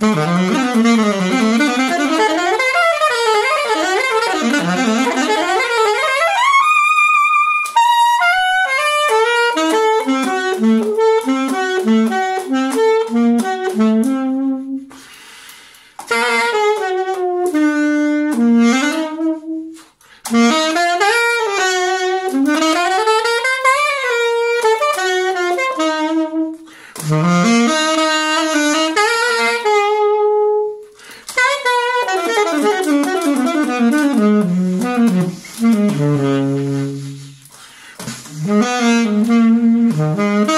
Mm-hmm. Mm-hmm.